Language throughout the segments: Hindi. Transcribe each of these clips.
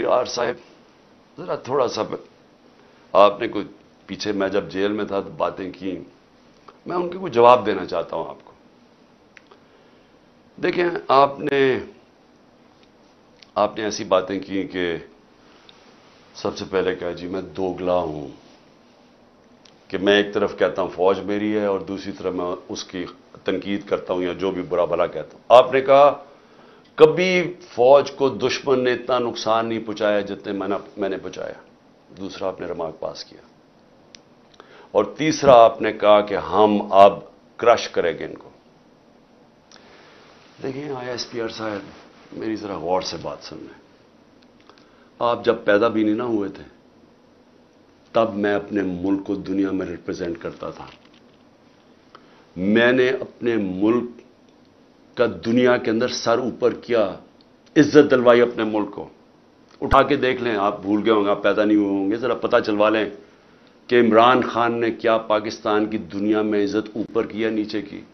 यार साहब, ज़रा थोड़ा सा आपने कोई पीछे मैं जब जेल में था तो बातें की। मैं उनके कोई जवाब देना चाहता हूँ आपको। देखें, आपने आपने ऐसी बातें की कि सबसे पहले कहा, जी, मैं दोगला हूँ। कि मैं एक तरफ़ कहता हूँ, फौज मेरी है, और दूसरी तरफ़ मैं उसकी तनकीद करता हूँ या जो भी बुरा भला कहता हूँ। आपने कहा कभी फौज को दुश्मन ने इतना नुकसान नहीं पहुँचाया जितने मैंने मैंने पहुँचाया। दूसरा आपने रिमार्क पास किया। और तीसरा आपने कहा कि हम अब क्रश करेंगे इनको। देखिए आई एस पी आर साहब, मेरी जरा गौर से बात सुन लें। आप जब पैदा भी नहीं ना हुए थे, तब मैं अपने मुल्क को दुनिया में रिप्रेजेंट करता था। मैंने अपने मुल्क का दुनिया के अंदर सर ऊपर किया, इज़्ज़त दिलवाई अपने मुल्क को। उठा के देख लें, आप भूल गए होंगे, आप पैदा नहीं हुए होंगे, जरा पता चलवा लें कि इमरान खान ने क्या पाकिस्तान की दुनिया में इज़्ज़त ऊपर की या नीचे की।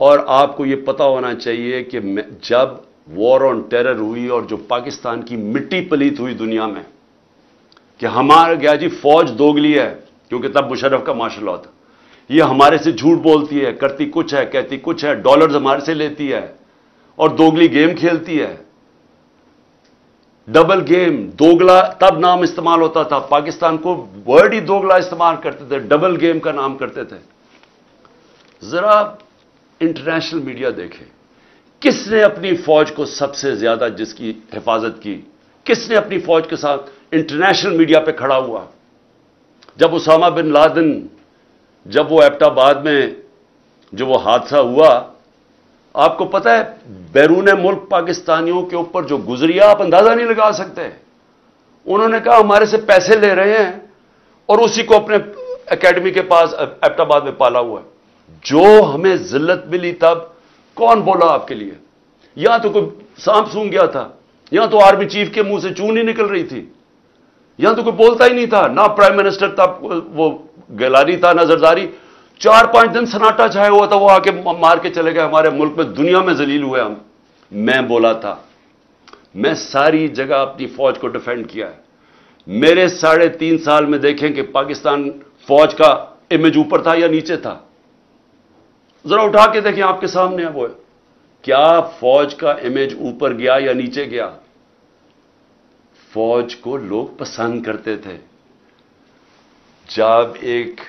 और आपको यह पता होना चाहिए कि जब वॉर ऑन टेरर हुई और जो पाकिस्तान की मिट्टी पलीत हुई दुनिया में, कि हमारा, गया जी, फौज दोगली है, क्योंकि तब मुशरफ का मार्शल लॉ था। ये हमारे से झूठ बोलती है, करती कुछ है, कहती कुछ है डॉलर्स हमारे से लेती है और दोगली गेम खेलती है। डबल गेम दोगला तब नाम इस्तेमाल होता था। पाकिस्तान को वर्ड ही दोगला इस्तेमाल करते थे डबल गेम का नाम करते थे। जरा इंटरनेशनल मीडिया देखे। किसने अपनी फौज को सबसे ज़्यादा जिसकी हिफाजत की? किसने अपनी फौज के साथ इंटरनेशनल मीडिया पे खड़ा हुआ? जब उसामा बिन लादेन जब वो एबटाबाद में जो वो हादसा हुआ, आपको पता है, बैरून मुल्क पाकिस्तानियों के ऊपर जो गुजरिया, आप अंदाज़ा नहीं लगा सकते। उन्होंने कहा, हमारे से पैसे ले रहे हैं और उसी को अपने एकेडमी के पास एबटाबाद में पाला हुआ है। जो हमें जिल्लत मिली तब, कौन बोला आपके लिए? यहाँ तो कोई सांप सूंघ गया था यहाँ तो आर्मी चीफ के मुँह से चून ही निकल रही थी यहाँ तो कोई बोलता ही नहीं था, ना प्राइम मिनिस्टर तब वो गिलानी था ना जरदारी चार पाँच दिन सन्नाटा छाया हुआ था, वो आके मार के चले गए। हमारे मुल्क में दुनिया में जलील हुए हम। मैं बोला था, मैं सारी जगह अपनी फौज को डिफेंड किया है। मेरे साढ़े तीन साल में देखें कि पाकिस्तान फौज का इमेज ऊपर था या नीचे था। जरा उठा के देखें, आपके सामने वो। क्या फौज का इमेज ऊपर गया या नीचे गया? फौज को लोग पसंद करते थे। जब एक